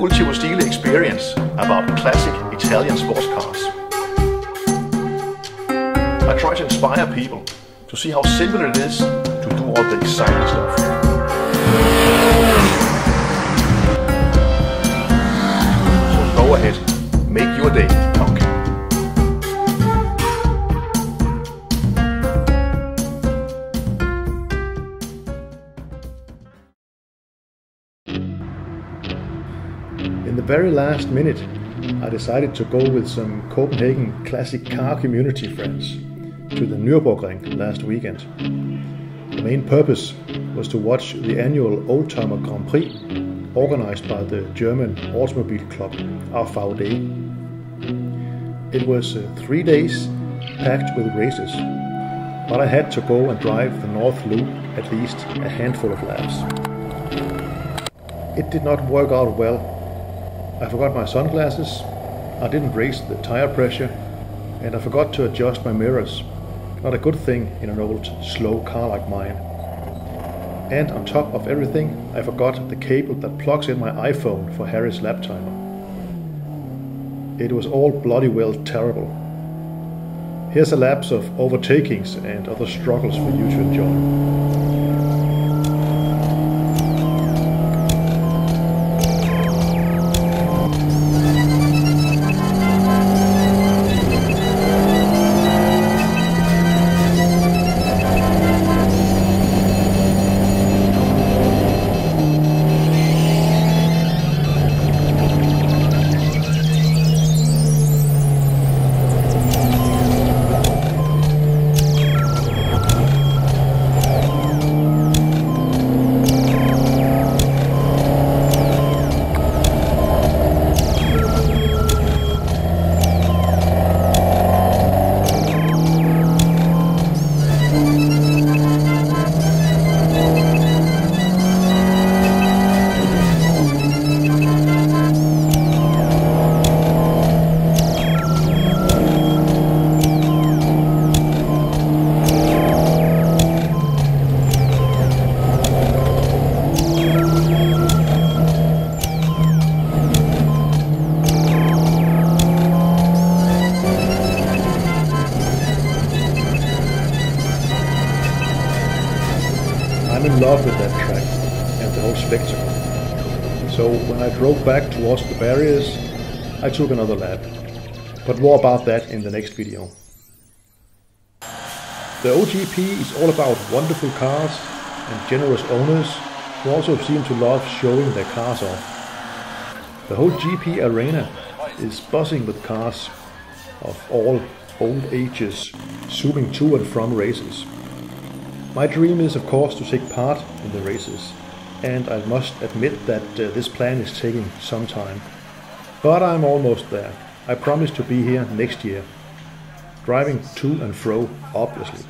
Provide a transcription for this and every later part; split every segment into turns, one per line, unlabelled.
Ultimo Stile experience about classic Italian sports cars. I try to inspire people to see how simple it is to do all the exciting stuff. So go ahead, make your day.
In the very last minute, I decided to go with some Copenhagen classic car community friends to the Nürburgring last weekend. The main purpose was to watch the annual Oldtimer Grand Prix organized by the German automobile club AVD. It was uh, three days packed with races, but I had to go and drive the North Loop at least a handful of laps. It did not work out well. I forgot my sunglasses, I didn't raise the tire pressure, and I forgot to adjust my mirrors. Not a good thing in an old, slow car like mine. And on top of everything, I forgot the cable that plugs in my iPhone for Harry's lap timer. It was all bloody well terrible. Here's a lapse of overtakings and other struggles for you to enjoy. Back towards the barriers, I took another lap. But more about that in the next video. The OGP is all about wonderful cars and generous owners who also seem to love showing their cars off. The whole GP arena is buzzing with cars of all old ages zooming to and from races. My dream is, of course, to take part in the races, and I must admit that uh, this plan is taking some time. But I'm almost there. I promise to be here next year, driving to and fro, obviously.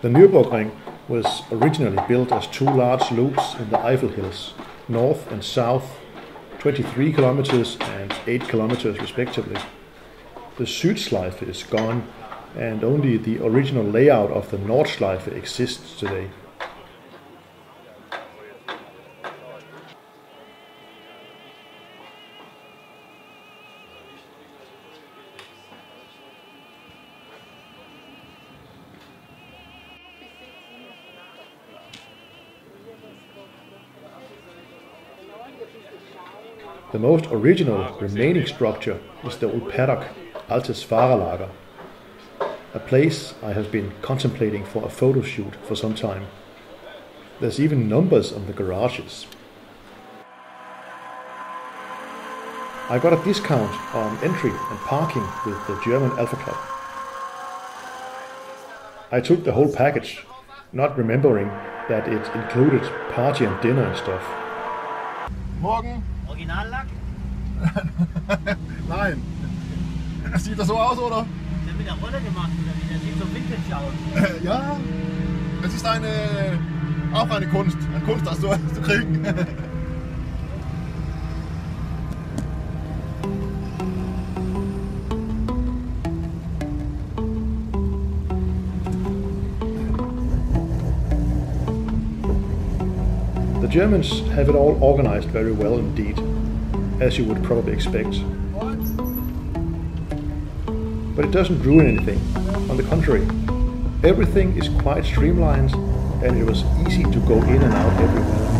The Nürburgring was originally built as two large loops in the Eifel Hills, north and south, 23 kilometers and 8 kilometers respectively. The Südschleife is gone and only the original layout of the Nordschleife exists today. The most original remaining structure is the old paddock, Altes Fahrerlager, a place I have been contemplating for a photo shoot for some time. There's even numbers on the garages. I got a discount on entry and parking with the German Alfa Club. I took the whole package, not remembering that it included party and dinner and stuff.
Morgen?
Originallack?
Nein. Sieht das so aus, oder?
Der mit der Rolle gemacht, oder wie? Der sieht so vintage aus.
ja, es ist eine, auch eine Kunst, eine Kunst, das zu, zu kriegen.
The Germans have it all organized very well indeed. As you would probably expect. But it doesn't ruin anything. On the contrary, everything is quite streamlined and it was easy to go in and out everywhere.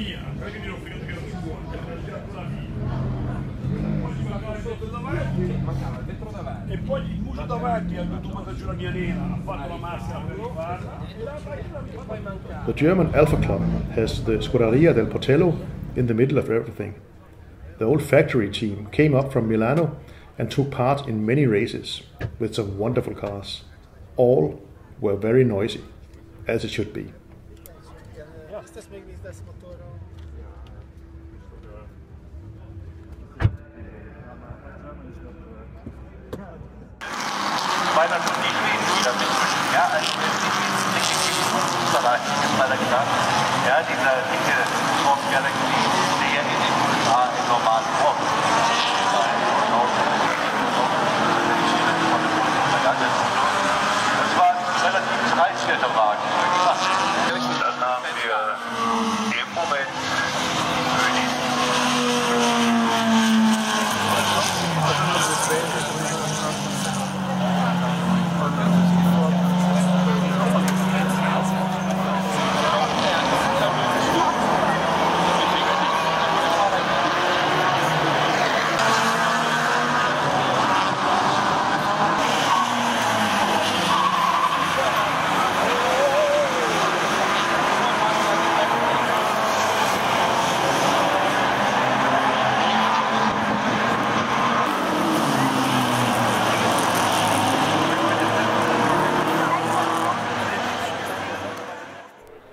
Mia, che mi ancora mia. E poi il muso davanti mia nena, ha fatto la per rifarla.
The German Alfa Club has the Scuderia del Portello in the middle of everything. The old factory team came up from Milano and took part in many races with some wonderful cars. All were very noisy, as it should be.
Ezt még víz
lesz motorral. Majd.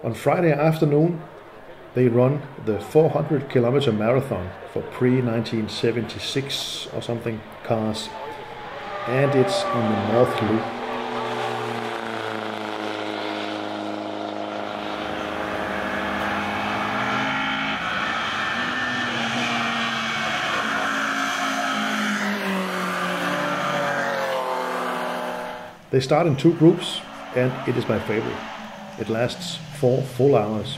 On Friday afternoon, they run the 400 kilometer marathon for pre 1976 or something cars, and it's on the North Loop. They start in two groups, and it is my favorite. It lasts four full hours.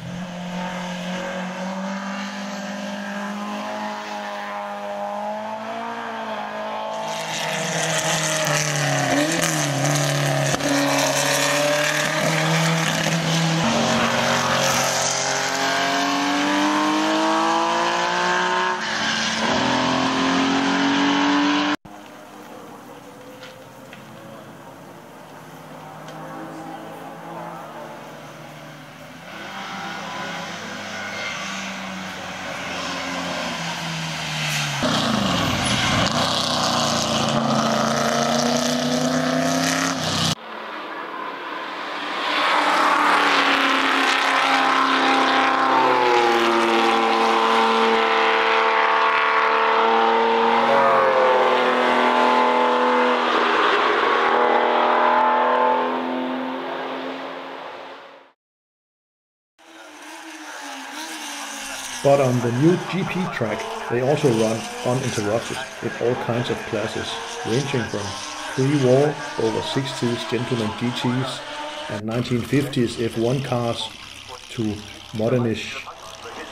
But on the new GP track, they also run uninterrupted with all kinds of classes, ranging from pre-war over 60s gentleman GTs and 1950s F1 cars to modernish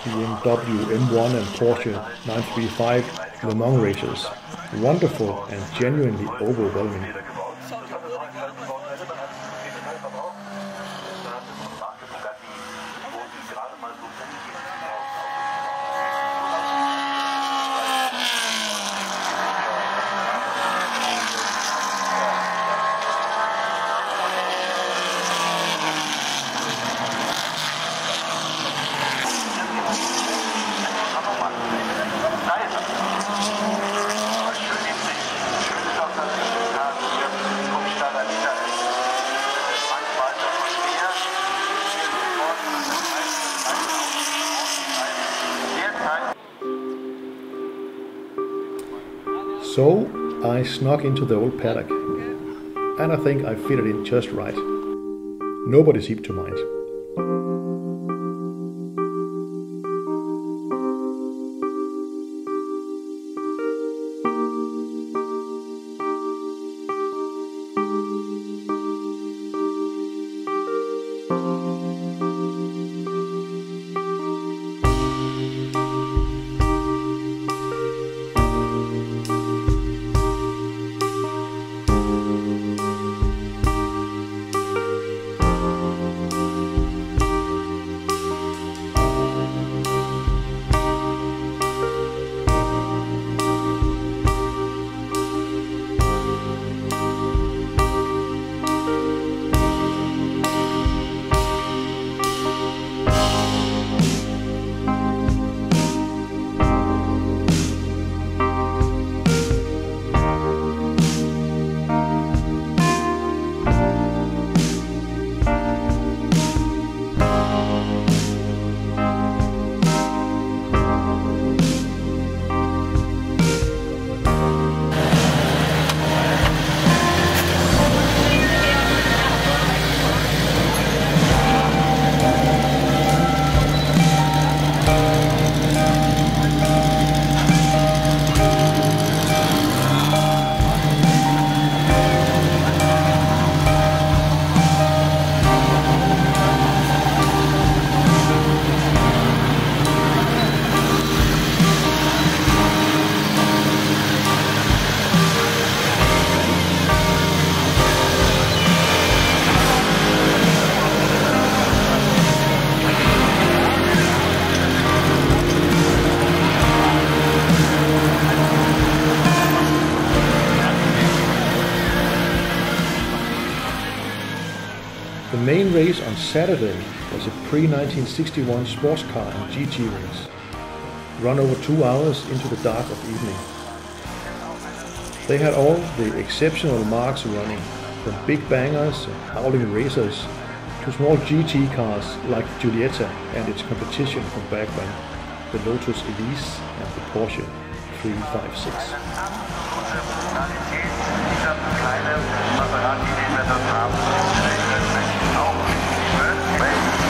BMW M1 and Porsche 935 Le Mans races. Wonderful and genuinely overwhelming. So I snuck into the old paddock, and I think I fitted in just right. Nobody seemed to mind. race on Saturday was a pre-1961 sports car and GT race, run over two hours into the dark of evening. They had all the exceptional marks running, from big bangers and howling racers to small GT cars like Giulietta and its competition from back then, the Lotus Elite and the Porsche 356. Thanks.